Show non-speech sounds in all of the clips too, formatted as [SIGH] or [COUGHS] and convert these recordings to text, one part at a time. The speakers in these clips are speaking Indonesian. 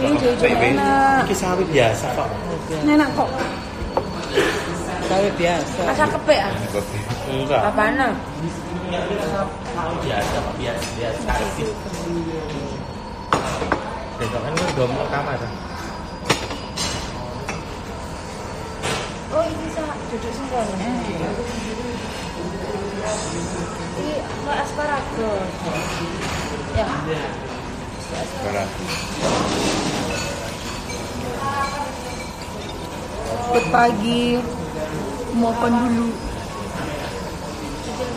Ini hijau enak. Ini sawi biasa kok. Enak kok. Sawi biasa. Rasa kepek ah. Enggak. Apaan ah? Sawi biasa kok biasa biasa. Besok kan udah mau kamar. Oh ini bisa duduk semua nih. Ini mbak asparagus. Ya. Selamat pagi. Makan dulu.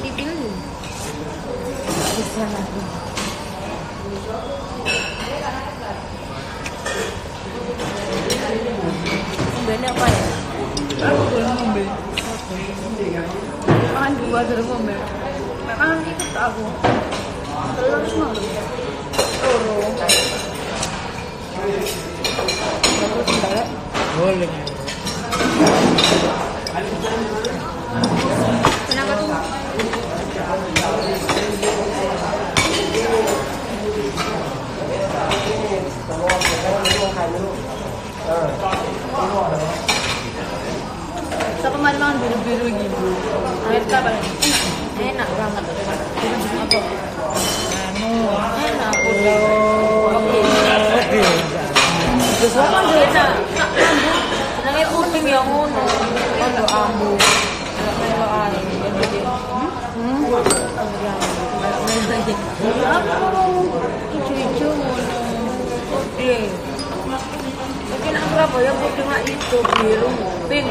Cicil dulu. Bisa apa ya? Makan dua terus ngombe. Makan ikut aku. Semua enggak Boleh. Biru-biru gitu? Air apa? Enak, enak banget. Apa? Terus apa tuh enak? Senangnya puding yang ngono. Kalau ambu. Apa? Hijau-hijau ngono. Puding. Mungkin itu biru, pink.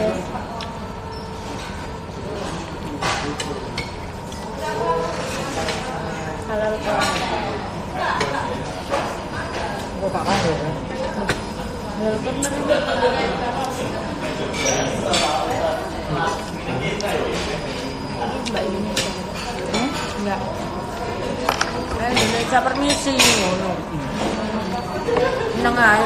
Biru. Mbak Indonesia permisi ngono. Neng ae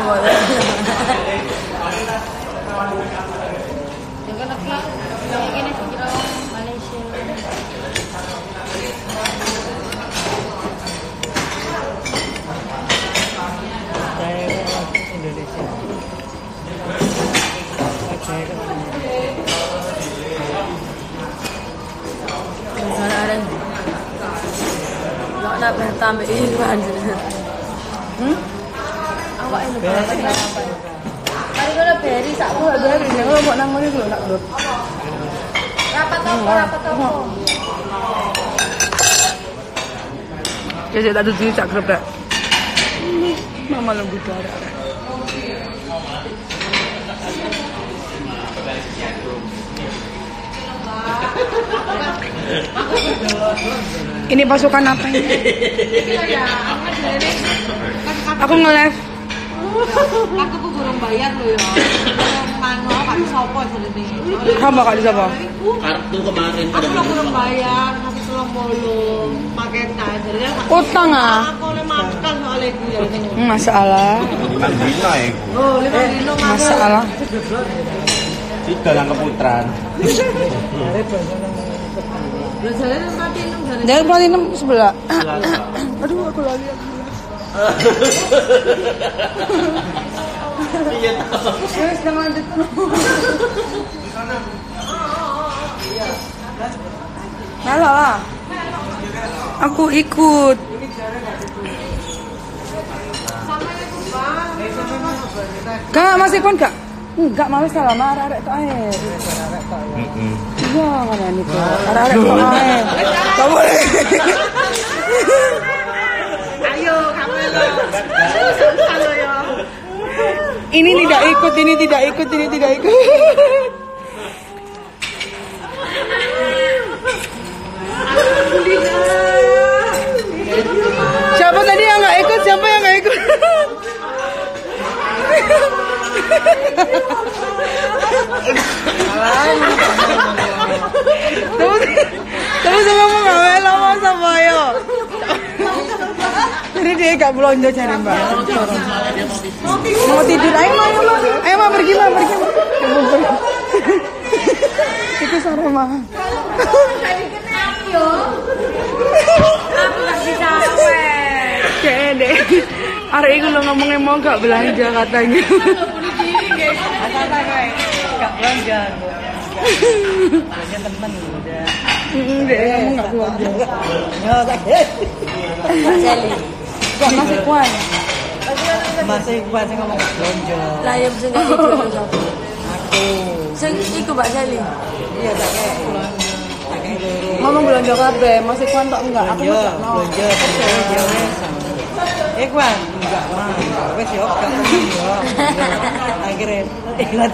[LAUGHS] Nggak nak bertambah Iwan Hmm? Awak ini apa? Kali beri gak kalau mau nang ngene dulu nak. Rapat toko, rapat toko. Ya saya tak kerap. Mama lembut darah. [LAUGHS] Ini pasukan apa ini? Aku nge-live. aku tuh burung bayar lo ya mano kan sopo Kamu kali siapa? Kartu kemarin aku lo burung bayar nanti selong kan Utang ah. aku oleh makan soalnya itu ya ini Hmm, Masalah. Bukan dino ya. oh lima dino makan Masalah. Tidak yang keputran. [LAUGHS] biasanya nanti enam dari Jangan platinum sebelah. [COUGHS] Aduh, aku lagi. Iya tahu. Terus jangan lanjut. Halo lah. Aku ikut. Kak, masih kon kak? Enggak, males salah marah arek tok ae. Iya, mana ini tuh. Arek-arek tok ae. Gak boleh. ayo kamu lo Ini tidak ikut, ini tidak ikut, ini tidak ikut. ini gak melondo cari mbak. Mau tidur. Ayo mau ayo mau pergi mau pergi itu sore mah Kayak deh, hari ini lo ngomongnya mau gak belanja katanya. Gak belanja, belanja. Temen udah. Enggak, kamu gak belanja. Enggak, Gak masih kuat. Masih kuat sih ngomong belanja. Lah ya nggak itu satu. Aku. Sing iku Mbak Sally. Iya, tak kayak. Tak. Ngomong belanja kabeh, masih kuat tok enggak? Aku enggak mau. belanja, belanja wes. Eh, kuat enggak mah. Wes yo temen yo. Akhirnya